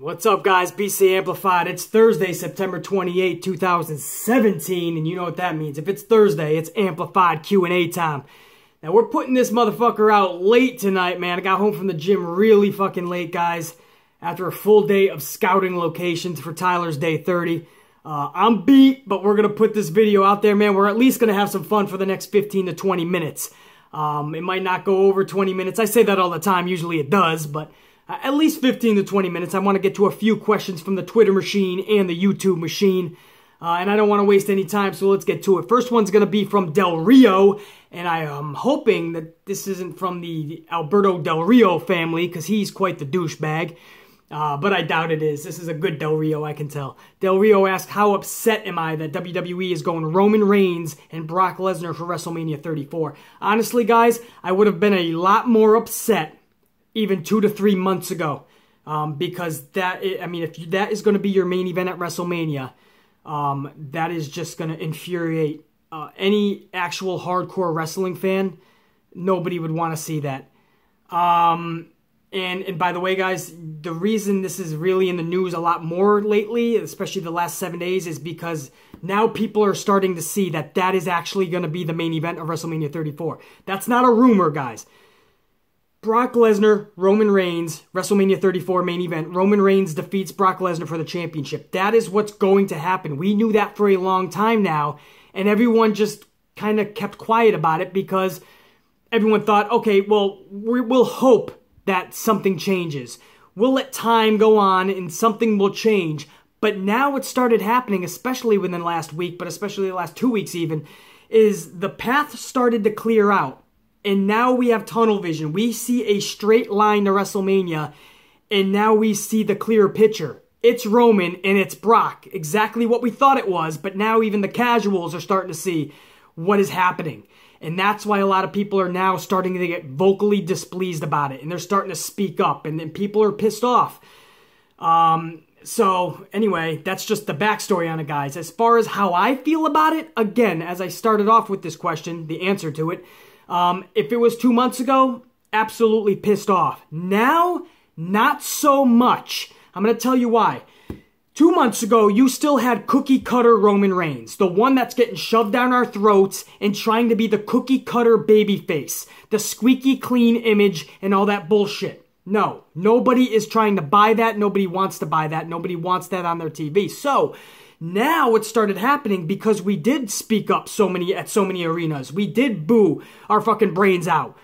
What's up, guys? BC Amplified. It's Thursday, September 28, 2017, and you know what that means. If it's Thursday, it's Amplified Q&A time. Now, we're putting this motherfucker out late tonight, man. I got home from the gym really fucking late, guys, after a full day of scouting locations for Tyler's Day 30. Uh, I'm beat, but we're going to put this video out there, man. We're at least going to have some fun for the next 15 to 20 minutes. Um, it might not go over 20 minutes. I say that all the time. Usually it does, but at least 15 to 20 minutes. I want to get to a few questions from the Twitter machine and the YouTube machine. Uh, and I don't want to waste any time, so let's get to it. First one's going to be from Del Rio, and I am hoping that this isn't from the Alberto Del Rio family, because he's quite the douchebag. Uh, but I doubt it is. This is a good Del Rio, I can tell. Del Rio asked, How upset am I that WWE is going Roman Reigns and Brock Lesnar for WrestleMania 34? Honestly, guys, I would have been a lot more upset even two to three months ago. Um, because that, I mean, if that is going to be your main event at WrestleMania, um, that is just going to infuriate uh, any actual hardcore wrestling fan. Nobody would want to see that. Um, and and by the way, guys, the reason this is really in the news a lot more lately, especially the last seven days, is because now people are starting to see that that is actually going to be the main event of WrestleMania 34. That's not a rumor, guys. Brock Lesnar, Roman Reigns, WrestleMania 34 main event. Roman Reigns defeats Brock Lesnar for the championship. That is what's going to happen. We knew that for a long time now, and everyone just kind of kept quiet about it because everyone thought, okay, well, we'll hope that something changes. We'll let time go on and something will change. But now it started happening, especially within the last week, but especially the last two weeks even, is the path started to clear out and now we have tunnel vision. We see a straight line to WrestleMania, and now we see the clear picture. It's Roman and it's Brock, exactly what we thought it was, but now even the casuals are starting to see what is happening. And that's why a lot of people are now starting to get vocally displeased about it, and they're starting to speak up, and then people are pissed off. Um, so, anyway, that's just the backstory on it, guys. As far as how I feel about it, again, as I started off with this question, the answer to it, um, if it was two months ago, absolutely pissed off. Now, not so much. I'm going to tell you why. Two months ago, you still had cookie cutter Roman Reigns, the one that's getting shoved down our throats and trying to be the cookie cutter baby face, the squeaky clean image, and all that bullshit. No, nobody is trying to buy that. Nobody wants to buy that. Nobody wants that on their TV. So, now it started happening because we did speak up so many at so many arenas. We did boo our fucking brains out.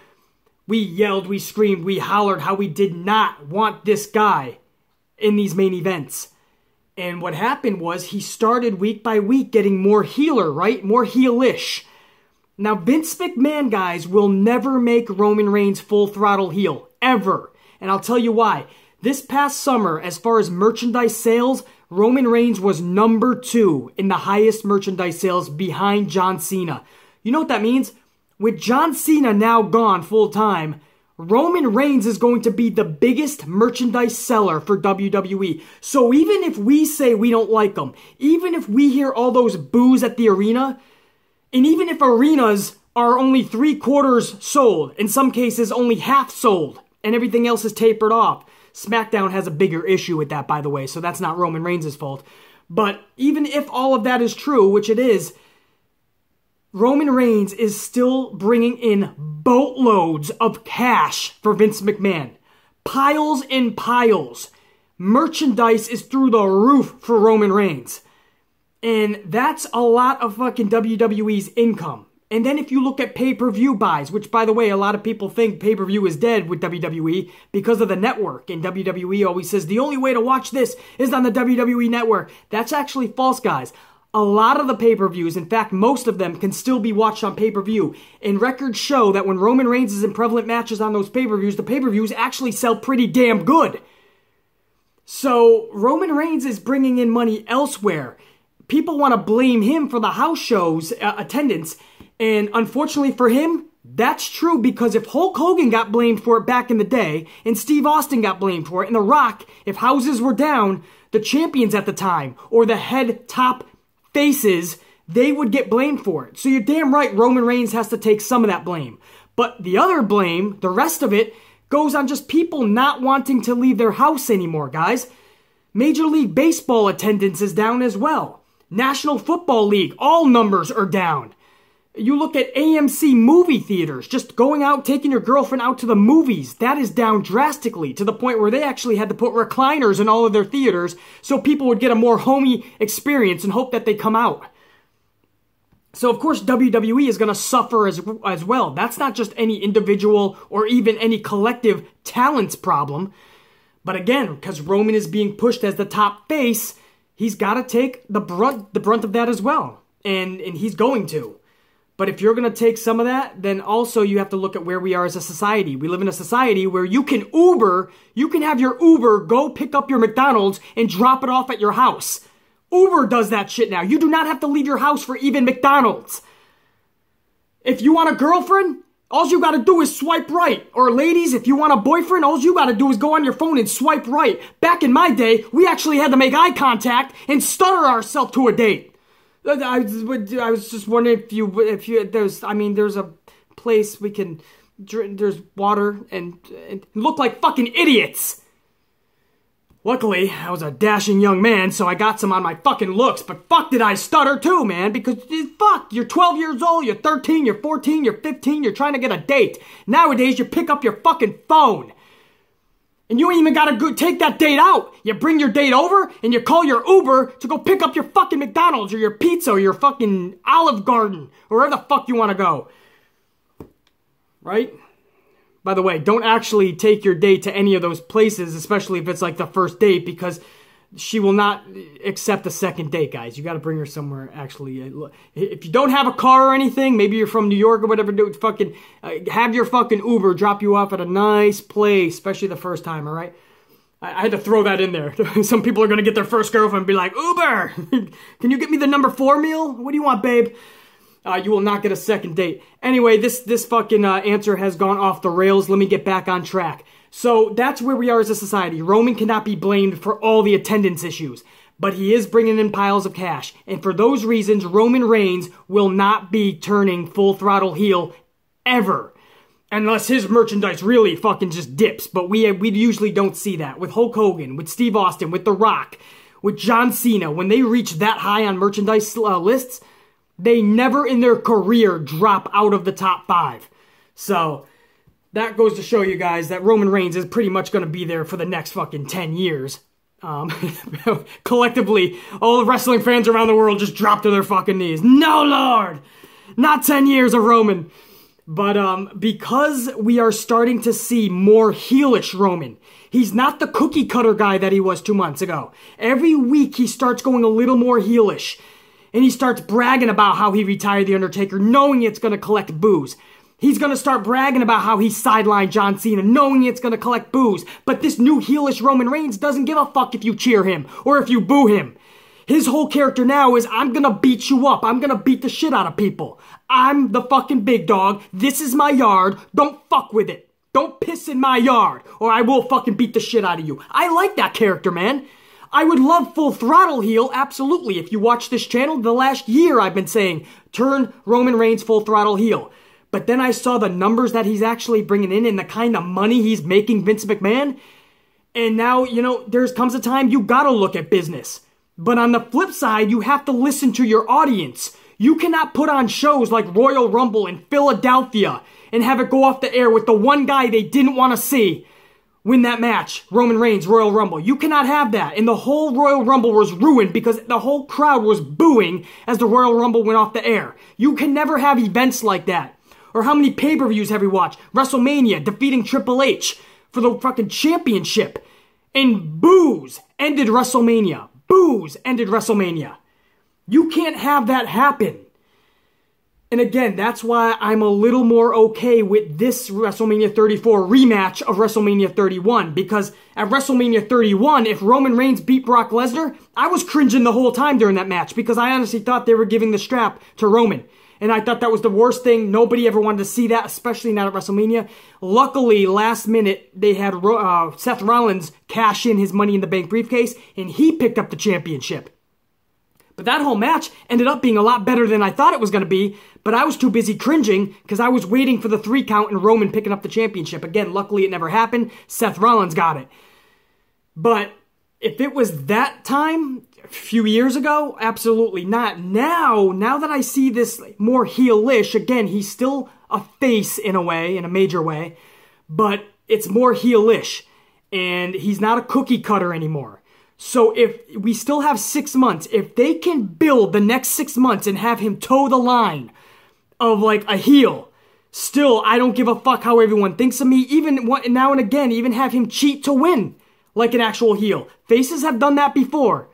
We yelled, we screamed, we hollered how we did not want this guy in these main events. And what happened was he started week by week getting more healer, right? More heelish. Now, Vince McMahon, guys, will never make Roman Reigns full throttle heel. Ever. And I'll tell you why. This past summer, as far as merchandise sales, Roman Reigns was number two in the highest merchandise sales behind John Cena. You know what that means? With John Cena now gone full time, Roman Reigns is going to be the biggest merchandise seller for WWE. So even if we say we don't like him, even if we hear all those boos at the arena, and even if arenas are only three quarters sold, in some cases only half sold, and everything else is tapered off, SmackDown has a bigger issue with that, by the way, so that's not Roman Reigns' fault. But even if all of that is true, which it is, Roman Reigns is still bringing in boatloads of cash for Vince McMahon. Piles and piles. Merchandise is through the roof for Roman Reigns. And that's a lot of fucking WWE's income. And then if you look at pay-per-view buys, which by the way, a lot of people think pay-per-view is dead with WWE because of the network. And WWE always says the only way to watch this is on the WWE network. That's actually false, guys. A lot of the pay-per-views, in fact, most of them can still be watched on pay-per-view. And records show that when Roman Reigns is in prevalent matches on those pay-per-views, the pay-per-views actually sell pretty damn good. So Roman Reigns is bringing in money elsewhere. People want to blame him for the house shows uh, attendance and unfortunately for him, that's true because if Hulk Hogan got blamed for it back in the day, and Steve Austin got blamed for it, and The Rock, if houses were down, the champions at the time, or the head top faces, they would get blamed for it. So you're damn right Roman Reigns has to take some of that blame. But the other blame, the rest of it, goes on just people not wanting to leave their house anymore, guys. Major League Baseball attendance is down as well. National Football League, all numbers are down. You look at AMC movie theaters, just going out, taking your girlfriend out to the movies, that is down drastically to the point where they actually had to put recliners in all of their theaters so people would get a more homey experience and hope that they come out. So of course WWE is going to suffer as as well. That's not just any individual or even any collective talent's problem. But again, because Roman is being pushed as the top face, he's got to take the brunt the brunt of that as well. And and he's going to. But if you're going to take some of that, then also you have to look at where we are as a society. We live in a society where you can Uber, you can have your Uber go pick up your McDonald's and drop it off at your house. Uber does that shit now. You do not have to leave your house for even McDonald's. If you want a girlfriend, all you gotta do is swipe right. Or ladies, if you want a boyfriend, all you gotta do is go on your phone and swipe right. Back in my day, we actually had to make eye contact and stutter ourselves to a date. I, I was just wondering if you, if you, there's, I mean, there's a place we can, drink, there's water and, and look like fucking idiots. Luckily, I was a dashing young man, so I got some on my fucking looks, but fuck did I stutter too, man, because eh, fuck, you're 12 years old, you're 13, you're 14, you're 15, you're trying to get a date. Nowadays, you pick up your fucking phone. And you ain't even gotta go take that date out. You bring your date over and you call your Uber to go pick up your fucking McDonald's or your pizza or your fucking Olive Garden or wherever the fuck you wanna go. Right? By the way, don't actually take your date to any of those places, especially if it's like the first date, because she will not accept a second date, guys. You got to bring her somewhere. Actually, if you don't have a car or anything, maybe you're from New York or whatever. Do fucking uh, have your fucking Uber drop you off at a nice place, especially the first time. All right. I, I had to throw that in there. Some people are gonna get their first girlfriend and be like, Uber, can you get me the number four meal? What do you want, babe? Uh, you will not get a second date. Anyway, this this fucking uh, answer has gone off the rails. Let me get back on track. So that's where we are as a society. Roman cannot be blamed for all the attendance issues, but he is bringing in piles of cash, and for those reasons, Roman Reigns will not be turning full throttle heel ever. Unless his merchandise really fucking just dips, but we we usually don't see that with Hulk Hogan, with Steve Austin, with The Rock, with John Cena. When they reach that high on merchandise uh, lists, they never in their career drop out of the top five. So that goes to show you guys that Roman Reigns is pretty much going to be there for the next fucking 10 years. Um, collectively, all the wrestling fans around the world just drop to their fucking knees. No, Lord! Not 10 years of Roman. But um, because we are starting to see more heelish Roman, he's not the cookie cutter guy that he was two months ago. Every week he starts going a little more heelish and he starts bragging about how he retired The Undertaker, knowing it's going to collect boos. He's going to start bragging about how he sidelined John Cena, knowing it's going to collect boos. But this new heelish Roman Reigns doesn't give a fuck if you cheer him or if you boo him. His whole character now is I'm gonna beat you up. I'm gonna beat the shit out of people. I'm the fucking big dog. This is my yard. Don't fuck with it. Don't piss in my yard or I will fucking beat the shit out of you. I like that character, man. I would love full throttle heel, absolutely. If you watch this channel, the last year I've been saying, turn Roman Reigns full throttle heel. But then I saw the numbers that he's actually bringing in and the kind of money he's making Vince McMahon. And now, you know, there's comes a time you gotta look at business. But on the flip side, you have to listen to your audience. You cannot put on shows like Royal Rumble in Philadelphia and have it go off the air with the one guy they didn't want to see win that match, Roman Reigns, Royal Rumble. You cannot have that. And the whole Royal Rumble was ruined because the whole crowd was booing as the Royal Rumble went off the air. You can never have events like that. Or how many pay-per-views have you watched? WrestleMania defeating Triple H for the fucking championship. And boos ended WrestleMania. Boos ended WrestleMania. You can't have that happen. And again, that's why I'm a little more okay with this WrestleMania 34 rematch of WrestleMania 31. Because at WrestleMania 31, if Roman Reigns beat Brock Lesnar, I was cringing the whole time during that match because I honestly thought they were giving the strap to Roman. And I thought that was the worst thing. Nobody ever wanted to see that, especially not at WrestleMania. Luckily, last minute, they had uh, Seth Rollins cash in his Money in the Bank briefcase, and he picked up the championship. But that whole match ended up being a lot better than I thought it was going to be, but I was too busy cringing because I was waiting for the three count and Roman picking up the championship. Again, luckily it never happened. Seth Rollins got it. But if it was that time, a few years ago, absolutely not. Now, now that I see this more heelish, again, he's still a face in a way, in a major way, but it's more heelish. And he's not a cookie cutter anymore. So if we still have six months, if they can build the next six months and have him toe the line of like a heel, still, I don't give a fuck how everyone thinks of me. Even now and again, even have him cheat to win like an actual heel. Faces have done that before.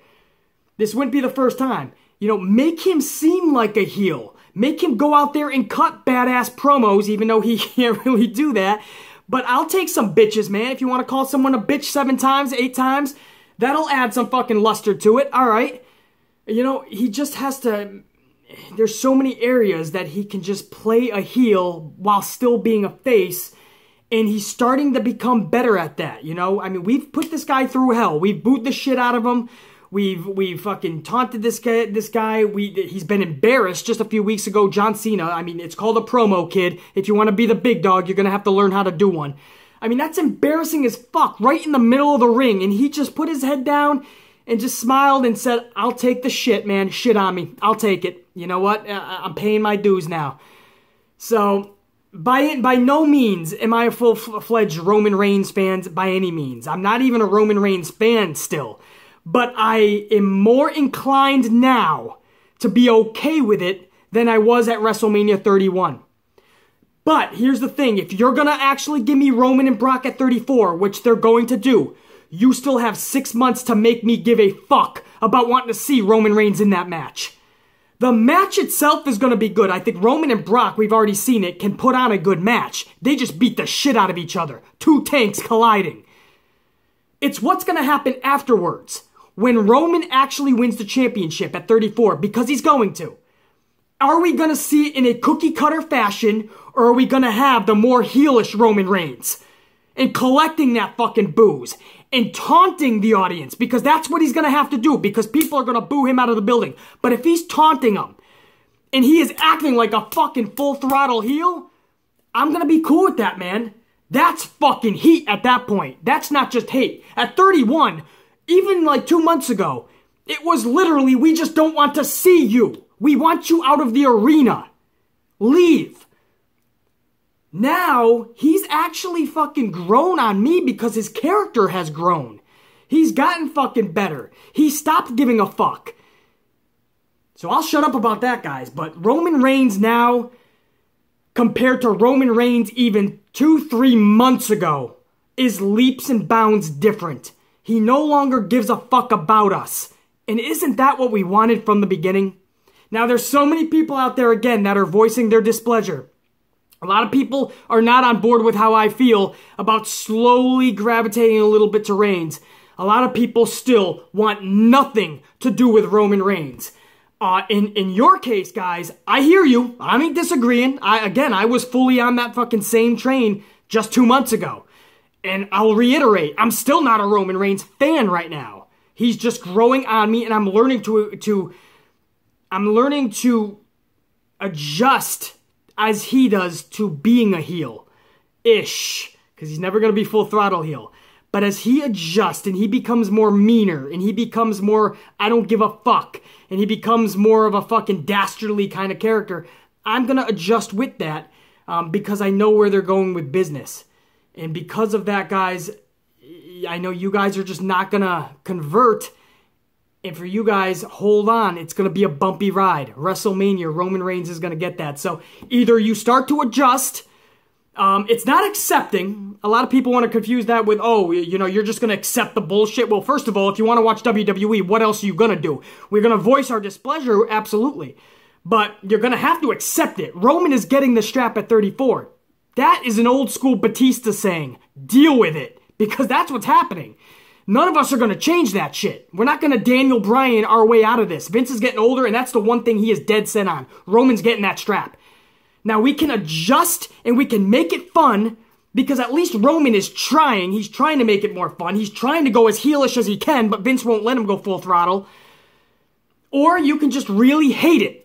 This wouldn't be the first time. You know, make him seem like a heel. Make him go out there and cut badass promos, even though he can't really do that. But I'll take some bitches, man. If you want to call someone a bitch seven times, eight times, that'll add some fucking luster to it. All right. You know, he just has to. There's so many areas that he can just play a heel while still being a face. And he's starting to become better at that, you know? I mean, we've put this guy through hell. We've booed the shit out of him. We've we fucking taunted this guy. This guy. We he's been embarrassed just a few weeks ago. John Cena. I mean, it's called a promo, kid. If you want to be the big dog, you're gonna have to learn how to do one. I mean, that's embarrassing as fuck. Right in the middle of the ring, and he just put his head down and just smiled and said, "I'll take the shit, man. Shit on me. I'll take it. You know what? Uh, uh, I'm paying my dues now." So by by no means am I a full fledged Roman Reigns fan by any means. I'm not even a Roman Reigns fan still but I am more inclined now to be okay with it than I was at WrestleMania 31. But here's the thing if you're gonna actually give me Roman and Brock at 34, which they're going to do, you still have six months to make me give a fuck about wanting to see Roman Reigns in that match. The match itself is gonna be good. I think Roman and Brock, we've already seen it, can put on a good match. They just beat the shit out of each other. Two tanks colliding. It's what's gonna happen afterwards when Roman actually wins the championship at 34, because he's going to, are we going to see it in a cookie cutter fashion, or are we going to have the more heelish Roman Reigns? And collecting that fucking boos and taunting the audience because that's what he's going to have to do because people are going to boo him out of the building. But if he's taunting them and he is acting like a fucking full throttle heel, I'm going to be cool with that, man. That's fucking heat at that point. That's not just hate. At 31, even like two months ago, it was literally, we just don't want to see you. We want you out of the arena. Leave. Now, he's actually fucking grown on me because his character has grown. He's gotten fucking better. He stopped giving a fuck. So I'll shut up about that, guys. But Roman Reigns now, compared to Roman Reigns even two, three months ago, is leaps and bounds different. He no longer gives a fuck about us. And isn't that what we wanted from the beginning? Now, there's so many people out there again that are voicing their displeasure. A lot of people are not on board with how I feel about slowly gravitating a little bit to Reigns. A lot of people still want nothing to do with Roman Reigns. Uh, in in your case, guys, I hear you. I ain't disagreeing. I again, I was fully on that fucking same train just two months ago. And I'll reiterate, I'm still not a Roman Reigns fan right now. He's just growing on me and I'm learning to to I'm learning to adjust as he does to being a heel ish because he's never going to be full throttle heel. But as he adjusts and he becomes more meaner and he becomes more I don't give a fuck and he becomes more of a fucking dastardly kind of character, I'm going to adjust with that um, because I know where they're going with business. And because of that, guys, I know you guys are just not going to convert. And for you guys, hold on. It's going to be a bumpy ride. WrestleMania, Roman Reigns is going to get that. So either you start to adjust. Um, it's not accepting. A lot of people want to confuse that with, oh, you know, you're just going to accept the bullshit. Well, first of all, if you want to watch WWE, what else are you going to do? We're going to voice our displeasure, absolutely. But you're going to have to accept it. Roman is getting the strap at 34. That is an old school Batista saying, deal with it, because that's what's happening. None of us are going to change that shit. We're not going to Daniel Bryan our way out of this. Vince is getting older, and that's the one thing he is dead set on. Roman's getting that strap. Now we can adjust and we can make it fun because at least Roman is trying. He's trying to make it more fun. He's trying to go as heelish as he can, but Vince won't let him go full throttle. Or you can just really hate it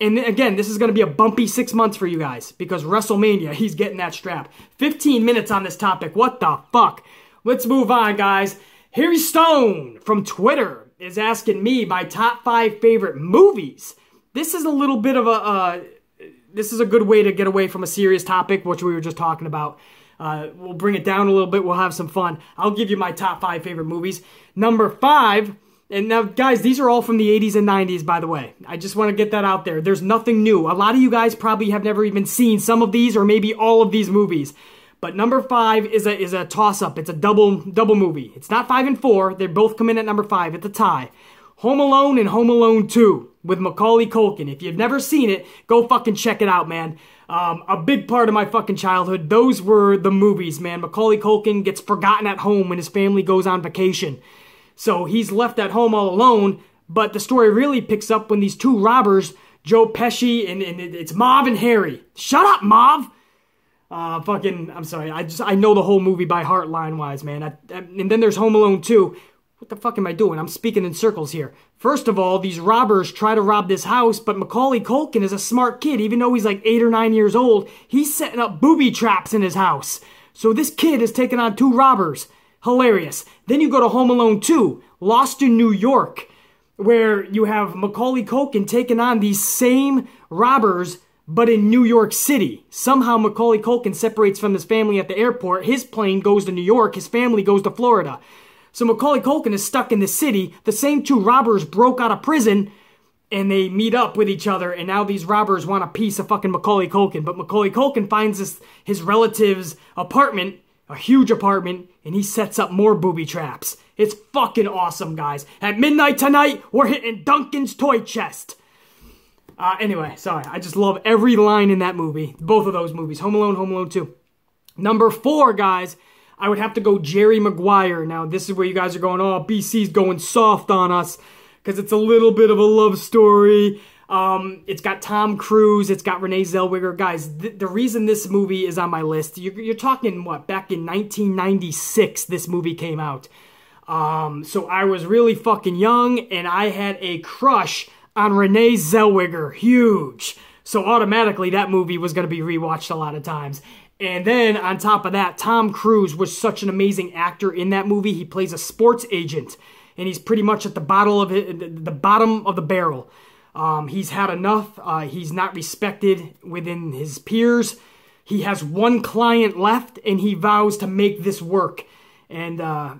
and again, this is going to be a bumpy six months for you guys because WrestleMania, he's getting that strap. 15 minutes on this topic. What the fuck? Let's move on, guys. Harry Stone from Twitter is asking me my top five favorite movies. This is a little bit of a, uh, this is a good way to get away from a serious topic, which we were just talking about. Uh, we'll bring it down a little bit. We'll have some fun. I'll give you my top five favorite movies. Number five, and now, guys, these are all from the 80s and 90s, by the way. I just want to get that out there. There's nothing new. A lot of you guys probably have never even seen some of these or maybe all of these movies. But number five is a is a toss up. It's a double double movie. It's not five and four. They both come in at number five. It's a tie. Home Alone and Home Alone 2 with Macaulay Culkin. If you've never seen it, go fucking check it out, man. Um, a big part of my fucking childhood. Those were the movies, man. Macaulay Culkin gets forgotten at home when his family goes on vacation. So he's left at home all alone, but the story really picks up when these two robbers, Joe Pesci and, and it's Marv and Harry. Shut up, Marv! Uh, fucking, I'm sorry, I just, I know the whole movie by heart line wise, man. I, I, and then there's Home Alone 2. What the fuck am I doing? I'm speaking in circles here. First of all, these robbers try to rob this house, but Macaulay Culkin is a smart kid. Even though he's like eight or nine years old, he's setting up booby traps in his house. So this kid is taking on two robbers. Hilarious. Then you go to Home Alone 2, Lost in New York, where you have Macaulay Culkin taking on these same robbers, but in New York City. Somehow Macaulay Culkin separates from his family at the airport. His plane goes to New York, his family goes to Florida. So Macaulay Culkin is stuck in the city. The same two robbers broke out of prison and they meet up with each other and now these robbers want a piece of fucking Macaulay Culkin. But Macaulay Culkin finds this, his relative's apartment a huge apartment, and he sets up more booby traps. It's fucking awesome, guys. At midnight tonight, we're hitting Duncan's toy chest. Uh, anyway, sorry. I just love every line in that movie. Both of those movies. Home Alone, Home Alone 2. Number four, guys, I would have to go Jerry Maguire. Now, this is where you guys are going, oh, BC's going soft on us because it's a little bit of a love story. Um, it's got Tom Cruise. It's got Renee Zellweger. Guys, th- the reason this movie is on my list, you're, you're, talking what? Back in 1996, this movie came out. Um, so I was really fucking young, and I had a crush on Renee Zellweger. Huge. So automatically, that movie was going to be rewatched a lot of times. And then on top of that, Tom Cruise was such an amazing actor in that movie. He plays a sports agent, and he's pretty much at the bottom of it, the bottom of the barrel. Um, he's had enough. Uh, he's not respected within his peers. He has one client left, and he vows to make this work. And uh,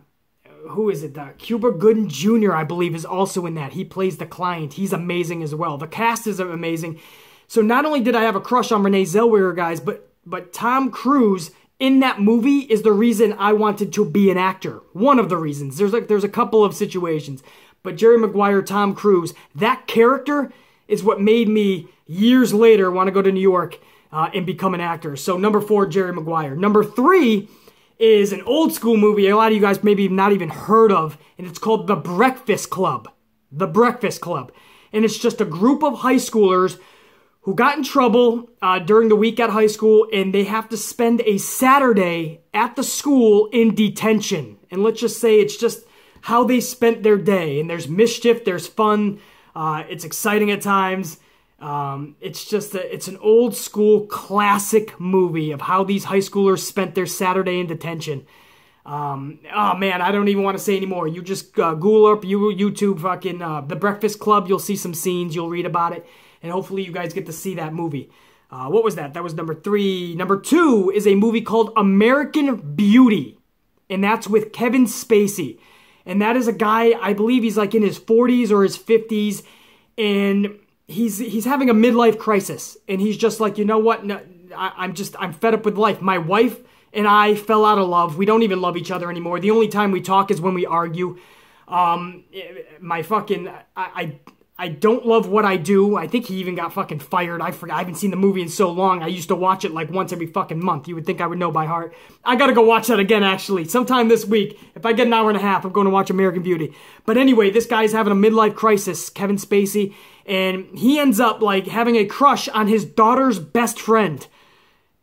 who is it? Cuba Gooding Jr., I believe, is also in that. He plays the client. He's amazing as well. The cast is amazing. So not only did I have a crush on Renee Zellweger, guys, but but Tom Cruise in that movie is the reason I wanted to be an actor. One of the reasons. There's like there's a couple of situations. But Jerry Maguire, Tom Cruise, that character is what made me years later want to go to New York uh, and become an actor. So number four, Jerry Maguire. Number three is an old school movie a lot of you guys maybe have not even heard of, and it's called The Breakfast Club. The Breakfast Club. And it's just a group of high schoolers who got in trouble uh, during the week at high school, and they have to spend a Saturday at the school in detention. And let's just say it's just how they spent their day. And there's mischief, there's fun, uh, it's exciting at times. Um, it's just a, it's an old school classic movie of how these high schoolers spent their Saturday in detention. Um, oh man, I don't even want to say anymore. You just uh, Google up you YouTube fucking uh, The Breakfast Club. You'll see some scenes. You'll read about it, and hopefully you guys get to see that movie. Uh, what was that? That was number three. Number two is a movie called American Beauty, and that's with Kevin Spacey and that is a guy I believe he's like in his 40s or his 50s, and he's he's having a midlife crisis, and he's just like, you know what? No, I, I'm just I'm fed up with life. My wife and I fell out of love. We don't even love each other anymore. The only time we talk is when we argue. Um, my fucking I, I I don't love what I do. I think he even got fucking fired. I forgot. I haven't seen the movie in so long. I used to watch it like once every fucking month. You would think I would know by heart. I gotta go watch that again, actually. Sometime this week. If I get an hour and a half, I'm going to watch American Beauty. But anyway, this guy's having a midlife crisis, Kevin Spacey, and he ends up like having a crush on his daughter's best friend.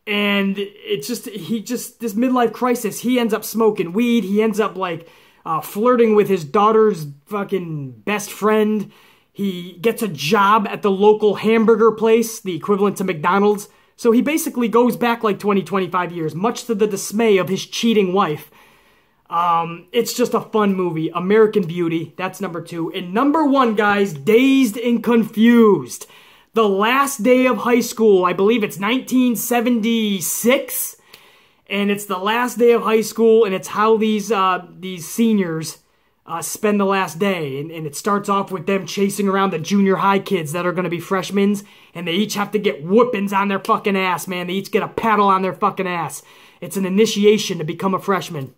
And it's just, he just, this midlife crisis, he ends up smoking weed. He ends up like uh, flirting with his daughter's fucking best friend he gets a job at the local hamburger place, the equivalent to McDonald's. So he basically goes back like 20, 25 years, much to the dismay of his cheating wife. Um, it's just a fun movie. American Beauty, that's number two. And number one, guys, Dazed and Confused. The last day of high school, I believe it's 1976. And it's the last day of high school, and it's how these uh, these seniors uh, spend the last day. And, and, it starts off with them chasing around the junior high kids that are going to be freshmen, and they each have to get whoopings on their fucking ass, man. They each get a paddle on their fucking ass. It's an initiation to become a freshman.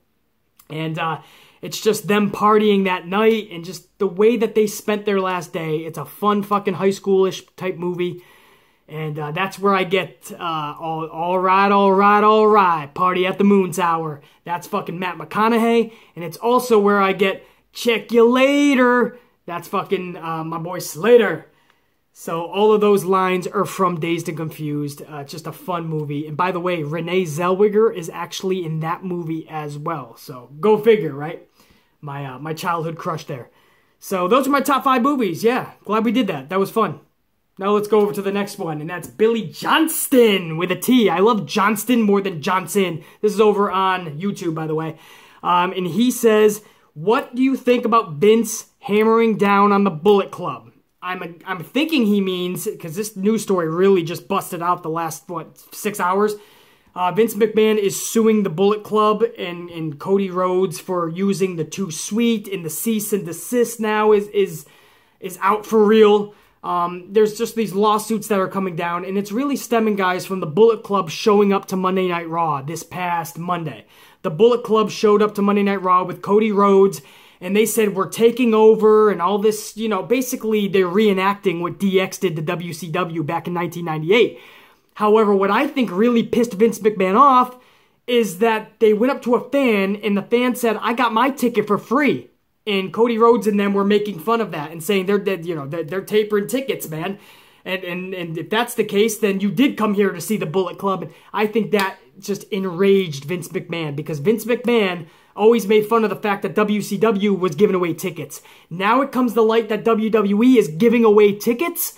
And uh, it's just them partying that night and just the way that they spent their last day. It's a fun fucking high schoolish type movie. And uh, that's where I get uh, all, all right, all right, all right, party at the Moon Tower. That's fucking Matt McConaughey. And it's also where I get check you later. That's fucking uh, my boy Slater. So all of those lines are from Dazed and Confused. Uh, just a fun movie. And by the way, Renee Zellweger is actually in that movie as well. So go figure, right? My uh, my childhood crush there. So those are my top five movies. Yeah, glad we did that. That was fun. Now let's go over to the next one, and that's Billy Johnston with a T. I love Johnston more than Johnson. This is over on YouTube, by the way. Um, and he says, "What do you think about Vince hammering down on the Bullet Club?" I'm I'm thinking he means because this news story really just busted out the last what six hours. Uh, Vince McMahon is suing the Bullet Club and, and Cody Rhodes for using the too sweet and the cease and desist now is is is out for real. Um, there's just these lawsuits that are coming down, and it's really stemming, guys, from the Bullet Club showing up to Monday Night Raw this past Monday. The Bullet Club showed up to Monday Night Raw with Cody Rhodes and they said we're taking over and all this, you know, basically they're reenacting what DX did to WCW back in 1998. However, what I think really pissed Vince McMahon off is that they went up to a fan and the fan said, "I got my ticket for free." And Cody Rhodes and them were making fun of that and saying they're, dead, you know, they're, they're tapering tickets, man. And, and and if that's the case, then you did come here to see the Bullet Club. And I think that just enraged Vince McMahon because Vince McMahon always made fun of the fact that WCW was giving away tickets. Now it comes to light that WWE is giving away tickets.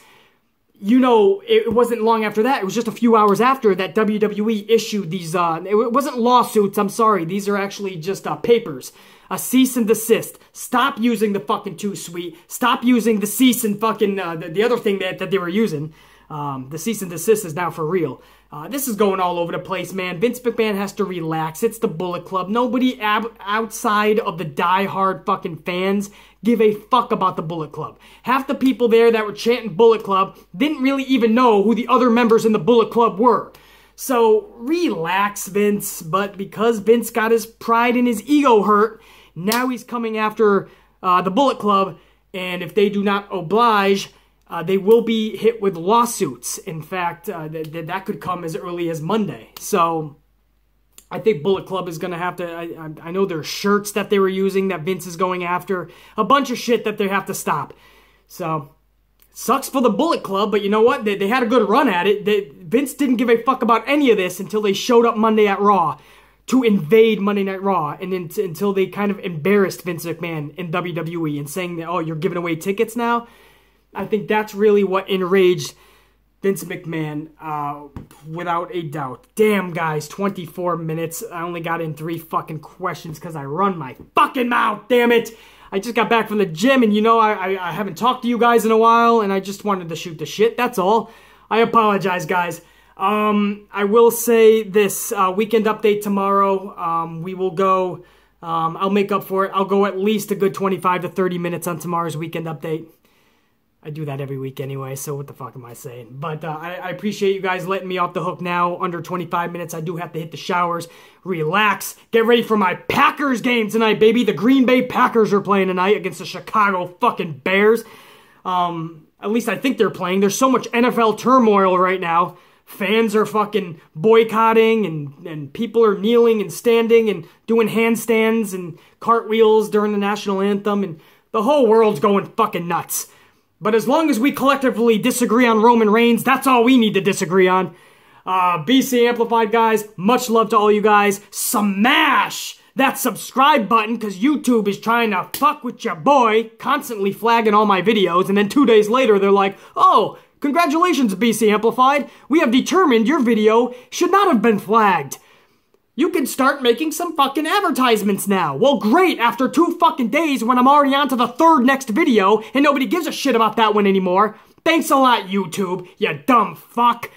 You know, it wasn't long after that. It was just a few hours after that WWE issued these. Uh, it wasn't lawsuits. I'm sorry. These are actually just uh, papers. A cease and desist. Stop using the fucking too sweet. Stop using the cease and fucking uh, the, the, other thing that, that they were using. Um, the cease and desist is now for real. Uh, this is going all over the place, man. Vince McMahon has to relax. It's the Bullet Club. Nobody ab- outside of the die-hard fucking fans give a fuck about the Bullet Club. Half the people there that were chanting Bullet Club didn't really even know who the other members in the Bullet Club were. So relax, Vince. But because Vince got his pride and his ego hurt, now he's coming after uh, the Bullet Club. And if they do not oblige, uh, they will be hit with lawsuits. In fact, uh, th- th- that could come as early as Monday. So I think Bullet Club is going to have to. I, I know there's shirts that they were using that Vince is going after. A bunch of shit that they have to stop. So sucks for the Bullet Club, but you know what? They, they had a good run at it. They, Vince didn't give a fuck about any of this until they showed up Monday at Raw to invade Monday Night Raw, and then until they kind of embarrassed Vince McMahon in WWE and saying that, oh, you're giving away tickets now. I think that's really what enraged Vince McMahon, uh, without a doubt. Damn, guys, 24 minutes. I only got in three fucking questions because I run my fucking mouth, damn it. I just got back from the gym, and you know, I, I, I haven't talked to you guys in a while, and I just wanted to shoot the shit, that's all. I apologize, guys. Um, I will say this uh, weekend update tomorrow. Um, we will go. Um, I'll make up for it. I'll go at least a good 25 to 30 minutes on tomorrow's weekend update. I do that every week anyway, so what the fuck am I saying? But uh, I, I, appreciate you guys letting me off the hook now. Under 25 minutes, I do have to hit the showers, relax, get ready for my Packers game tonight, baby. The Green Bay Packers are playing tonight against the Chicago fucking Bears. Um, at least I think they're playing. There's so much NFL turmoil right now. Fans are fucking boycotting, and, and people are kneeling and standing and doing handstands and cartwheels during the national anthem, and the whole world's going fucking nuts. But as long as we collectively disagree on Roman Reigns, that's all we need to disagree on. Uh, BC Amplified guys, much love to all you guys. Smash that subscribe button because YouTube is trying to fuck with your boy, constantly flagging all my videos, and then two days later they're like, oh, congratulations, BC Amplified. We have determined your video should not have been flagged. You can start making some fucking advertisements now. Well, great, after two fucking days when I'm already on to the third next video and nobody gives a shit about that one anymore. Thanks a lot, YouTube, you dumb fuck.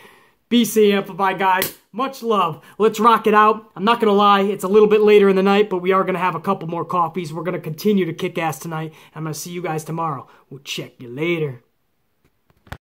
BC Amplify, guys. Much love. Let's rock it out. I'm not gonna lie, it's a little bit later in the night, but we are gonna have a couple more coffees. We're gonna continue to kick ass tonight. I'm gonna see you guys tomorrow. We'll check you later.